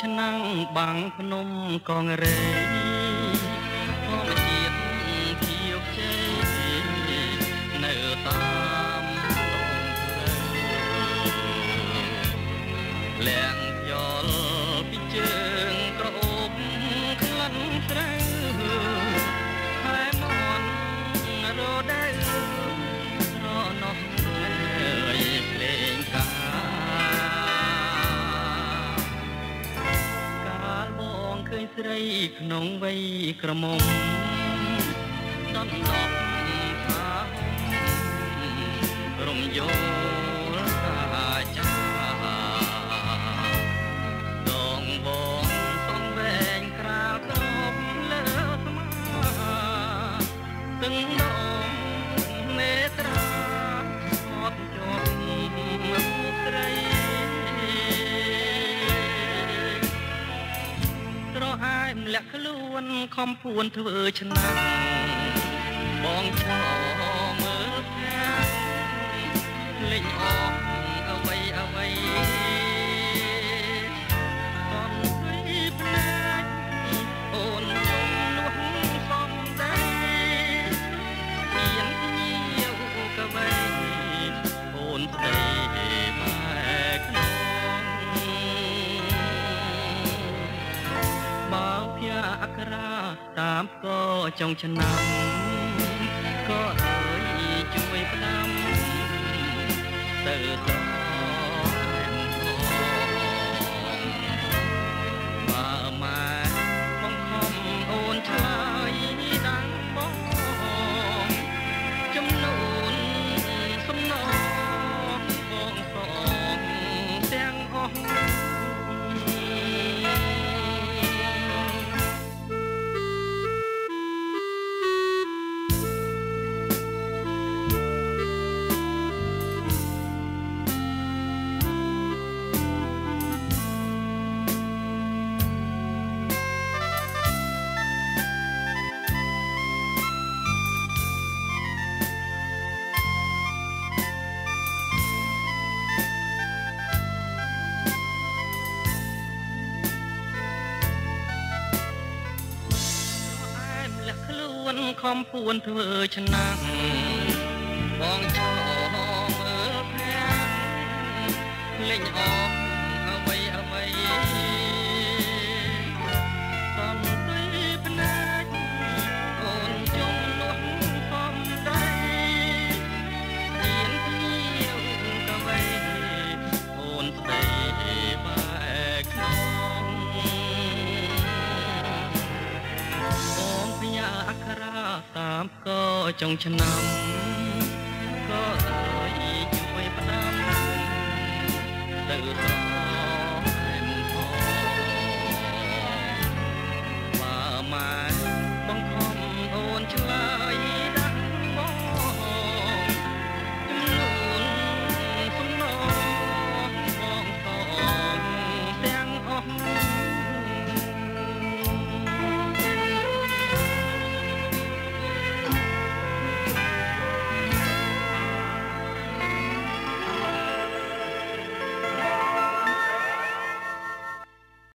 គុំពងឆ្នាំងបាំងភ្នំកងរេធម្មជាតិភៀវជ័យនៅតា ស្រីក្នុងវ័យក្រមុំដំណប់ផារំយោលតាចាដងបងសំវែងក្រៅដប់លើស្មាទាំង ម្លាក់ខ្លួនខំពួនធ្វើឆ្នាំបងឈរមើលផ្ទះលេងអស់អ្តាមក៏ចុងឆ្នាំ ខ្លួនខំពួនធ្វើឆ្នាំបងចោមើលផ្ទះលេងអស់អ្តាមក៏ចុងឆ្នាំក៏អើយជួយផ្ដាំទៅស្រ